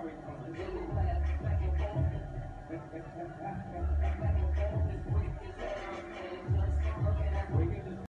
borrowing from.